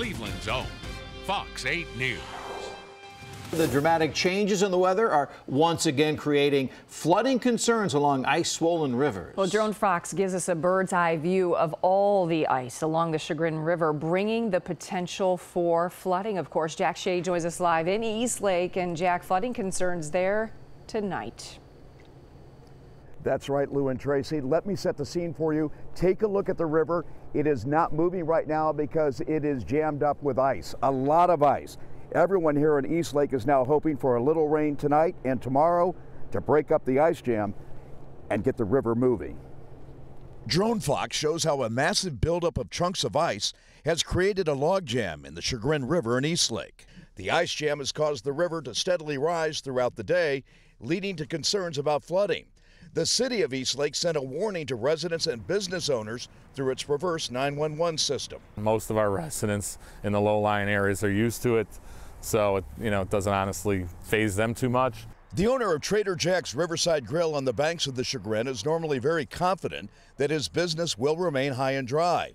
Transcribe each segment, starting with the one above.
Cleveland's own Fox 8 News. The dramatic changes in the weather are once again creating flooding concerns along ice-swollen rivers. Well, Drone Fox gives us a bird's eye view of all the ice along the Chagrin River, bringing the potential for flooding. Of course, Jack Shea joins us live in Eastlake, and Jack, flooding concerns there tonight. That's right, Lou and Tracy. Let me set the scene for you. Take a look at the river. It is not moving right now because it is jammed up with ice, a lot of ice. Everyone here in Eastlake is now hoping for a little rain tonight and tomorrow to break up the ice jam and get the river moving. Drone Fox shows how a massive buildup of chunks of ice has created a logjam in the Chagrin River in Eastlake. The ice jam has caused the river to steadily rise throughout the day, leading to concerns about flooding. The city of Eastlake sent a warning to residents and business owners through its reverse 911 system. Most of our residents in the low-lying areas are used to it. So, it, you know, it doesn't honestly faze them too much. The owner of Trader Jack's Riverside Grill on the banks of the Chagrin is normally very confident that his business will remain high and dry.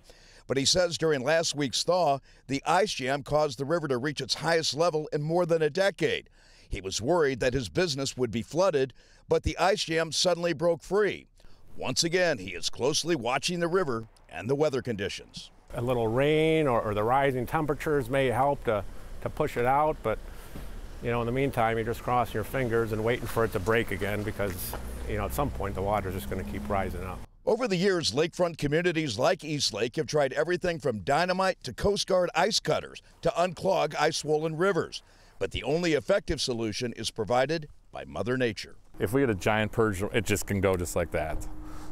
But he says during last week's thaw, the ice jam caused the river to reach its highest level in more than a decade. He was worried that his business would be flooded, but the ice jam suddenly broke free. Once again, he is closely watching the river and the weather conditions. A little rain or, or the rising temperatures may help to to push it out, but you know, in the meantime, you're just crossing your fingers and waiting for it to break again because, you know, at some point the water's just going to keep rising up. Over the years, lakefront communities like Eastlake have tried everything from dynamite to Coast Guard ice cutters to unclog ice swollen rivers. But the only effective solution is provided by Mother Nature. If we get a giant purge, it just can go just like that.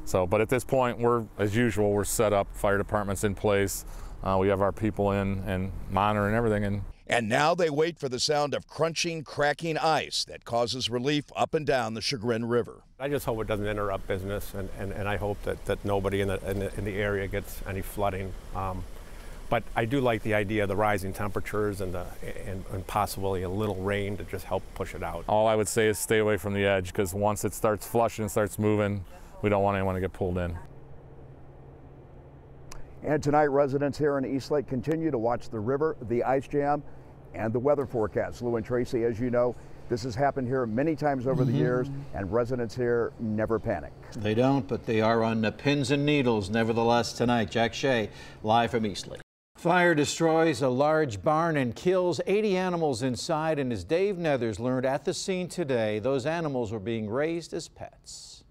So, but at this point, we're, as usual, we're set up, fire department's in place. Uh, we have our people in and monitoring everything, and and now they wait for the sound of crunching, cracking ice that causes relief up and down the Chagrin River. I just hope it doesn't interrupt business, and, and, and I hope that, that nobody in the, in the, in the area gets any flooding. Um, but I do like the idea of the rising temperatures and, the, and, and, possibly a little rain to just help push it out. All I would say is stay away from the edge because once it starts flushing and starts moving, we don't want anyone to get pulled in. And tonight, residents here in Eastlake continue to watch the river, the ice jam, and the weather forecast. Lou and Tracy, as you know, this has happened here many times over mm -hmm. the mm-hmm. years, and residents here never panic. They don't, but they are on the pins and needles nevertheless tonight. Jack Shea, live from Eastlake. Fire destroys a large barn and kills 80 animals inside, and as Dave Nethers learned at the scene today, those animals were being raised as pets.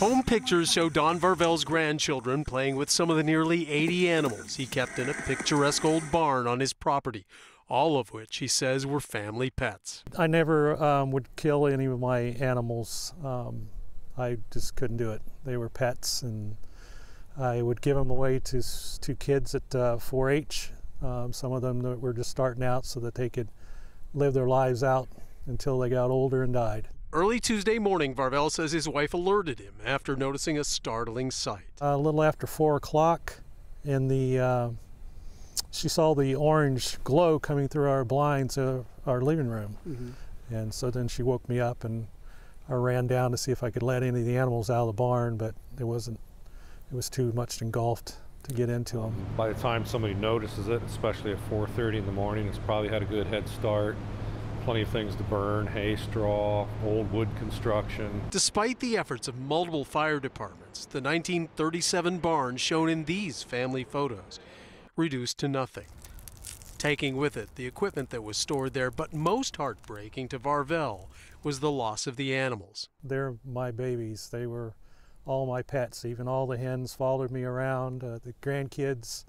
Home pictures show Don Varvel's grandchildren playing with some of the nearly 80 animals he kept in a picturesque old barn on his property, all of which he says were family pets. I never um, would kill any of my animals. Um, I just couldn't do it. They were pets, and I would give them away to, to kids at uh, 4-H. Um, some of them that were just starting out so that they could live their lives out until they got older and died. Early Tuesday morning, Varvel says his wife alerted him after noticing a startling sight. a little after 4 o'clock, in the uh, she saw the orange glow coming through our blinds of our living room. Mm -hmm. And so then she woke me up and I ran down to see if I could let any of the animals out of the barn, but it wasn't, it was too much engulfed to get into them. By the time somebody notices it, especially at 4.30 in the morning, it's probably had a good head start plenty of things to burn hay, straw, old wood construction. Despite the efforts of multiple fire departments, the 1937 barn shown in these family photos reduced to nothing. Taking with it the equipment that was stored there, but most heartbreaking to Varvel was the loss of the animals. They're my babies. They were all my pets. Even all the hens followed me around. Uh, the grandkids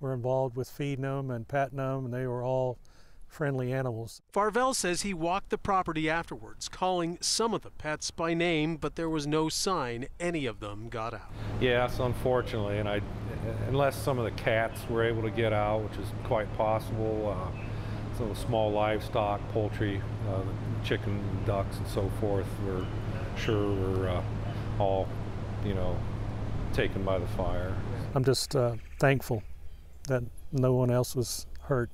were involved with feeding them and petting them, and they were all friendly animals. Varvel says he walked the property afterwards, calling some of the pets by name, but there was no sign any of them got out. Yes, unfortunately, and I, unless some of the cats were able to get out, which is quite possible, uh, some of the small livestock, poultry, uh, chicken, ducks, and so forth were sure were uh, all, you know, taken by the fire. I'm just uh, thankful that no one else was hurt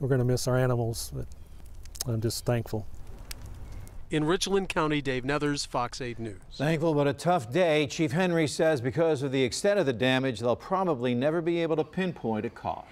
we're going to miss our animals, but I'm just thankful. In Richland County, Dave Nethers, Fox 8 News. Thankful, but a tough day. Chief Henry says because of the extent of the damage, they'll probably never be able to pinpoint a cause.